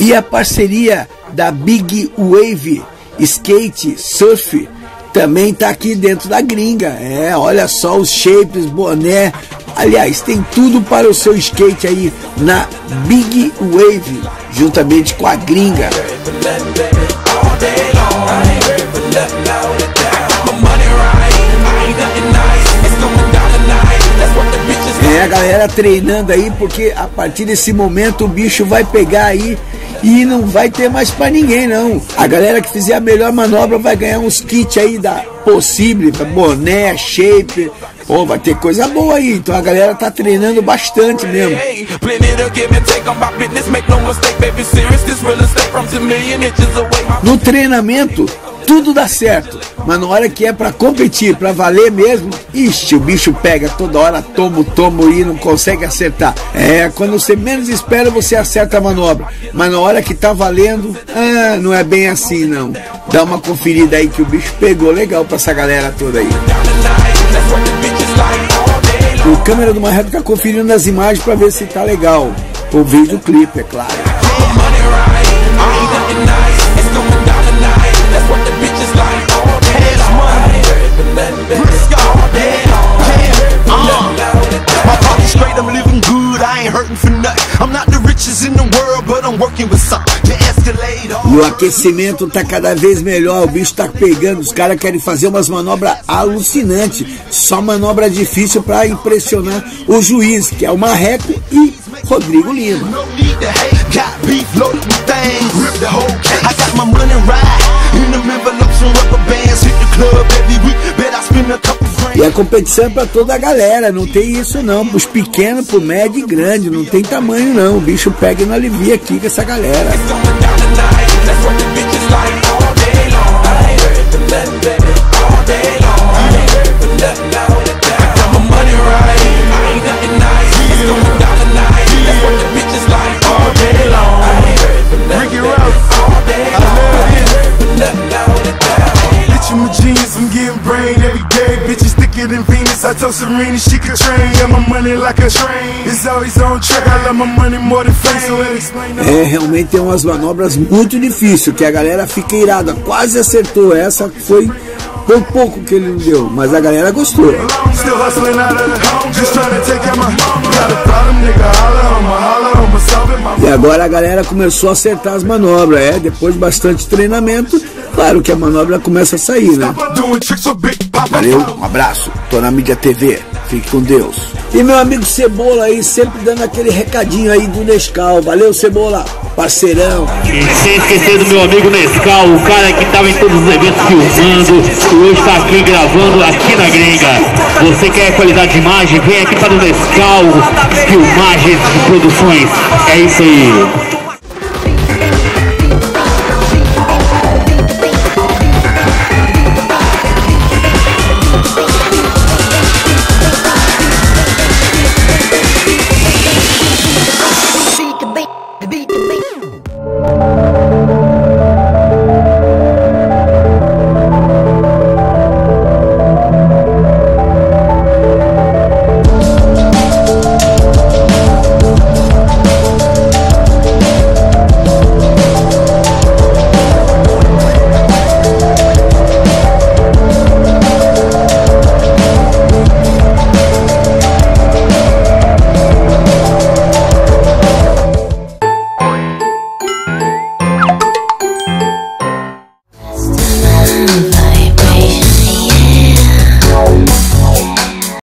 E a parceria da Big Wave Skate Surf também tá aqui dentro da gringa. É, olha só os shapes, boné. Aliás, tem tudo para o seu skate aí na Big Wave, juntamente com a gringa. É, a galera treinando aí, porque a partir desse momento o bicho vai pegar aí e não vai ter mais para ninguém não. A galera que fizer a melhor manobra vai ganhar uns kits aí da possível, boné, shape. Pô, vai ter coisa boa aí. Então a galera tá treinando bastante mesmo. No treinamento, tudo dá certo. Mas na hora que é para competir, para valer mesmo, ixi, o bicho pega toda hora, tomo, tomo e não consegue acertar. É, quando você menos espera, você acerta a manobra. Mas na hora que tá valendo, ah, não é bem assim não. Dá uma conferida aí que o bicho pegou legal pra essa galera toda aí. O câmera do Marreco tá conferindo as imagens para ver se tá legal. O vídeo clipe, é claro. E o aquecimento tá cada vez melhor, o bicho tá pegando, os caras querem fazer umas manobras alucinantes, só manobra difícil para impressionar o juiz, que é o Marreco e Rodrigo Lima. Competição é pra toda a galera, não tem isso não. Os pequenos, pro médio e grande, não tem tamanho não. O bicho pega e não alivia aqui com essa galera. I told Serena she could train. Yeah, my money like a train. It's always on track. I love my money more than fame. So explain É, realmente tem umas manobras muito difíceis que a galera fica irada. Quase acertou essa, foi por pouco que ele não deu, mas a galera gostou. E agora a galera começou a acertar as manobras, é, depois de bastante treinamento, claro que a manobra começa a sair, né? Valeu, um abraço, tô na mídia TV, fique com Deus. E meu amigo Cebola aí, sempre dando aquele recadinho aí do Nescau, valeu Cebola, parceirão. E sem esquecer do meu amigo Nescau, o cara que tava em todos os eventos filmando, e hoje tá aqui gravando aqui na gringa. Você quer qualidade de imagem? Vem aqui para o Nescau, filmagens e produções. É isso aí. Bye.